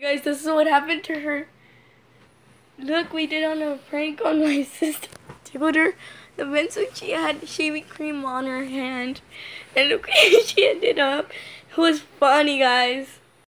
Guys, this is what happened to her. Look, we did on a prank on my sister. Tickled her the vents when she had shaving cream on her hand. And look she ended up. It was funny, guys.